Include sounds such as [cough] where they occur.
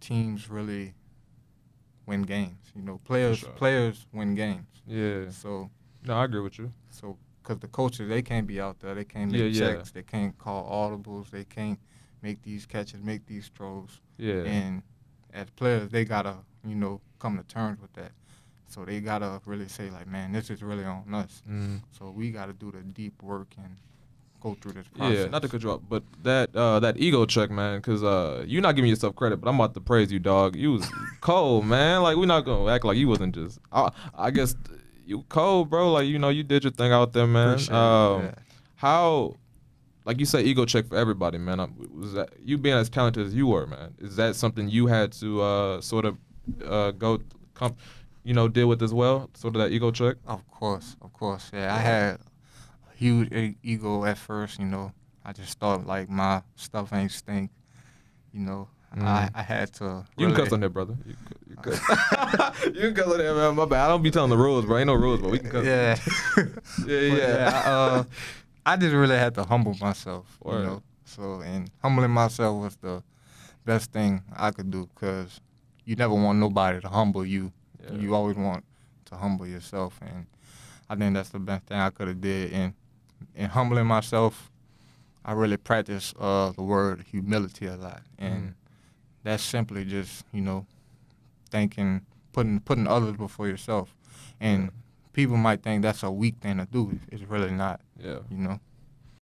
teams really win games. You know, players sure. players win games. Yeah. So No, I agree with you. so because the coaches they can't be out there, they can't make Yeah, yeah. checks, they can't call audibles, they can't make these catches, make these throws, Yeah. and as players they gotta you know come to terms with that. So they gotta really say like, man, this is really on us. Mm. So we gotta do the deep work and go through this process. Yeah, not to cut you off, but that uh, that ego check, man, because uh, you're not giving yourself credit, but I'm about to praise you, dog. You was [laughs] cold, man. Like we're not gonna act like you wasn't just. I, I guess you cold, bro. Like you know, you did your thing out there, man. Um, yeah. How, like you say, ego check for everybody, man. Um, Was that you being as talented as you were, man? Is that something you had to uh, sort of uh, go, come, you know, deal with as well? Sort of that ego check. Of course, of course. Yeah, I had huge e- ego at first. You know, I just thought like my stuff ain't stink. You know, I, Mm. I had to. You can really- cuss on there, brother. You, you, cuss. [laughs] [laughs] you can cuss on there, man. My bad. I don't be telling the rules, bro. Ain't no rules, but we can cuss. Yeah. [laughs] Yeah, But yeah. I, uh, I just really had to humble myself. You Word. know, so and humbling myself was the best thing I could do because you never want nobody to humble you. Yeah. You always want to humble yourself, and I think that's the best thing I could have did. And in humbling myself, I really practice uh, the word humility a lot, and Mm. that's simply just you know thinking, putting putting others before yourself, and people might think that's a weak thing to do. It's really not. Yeah. You know.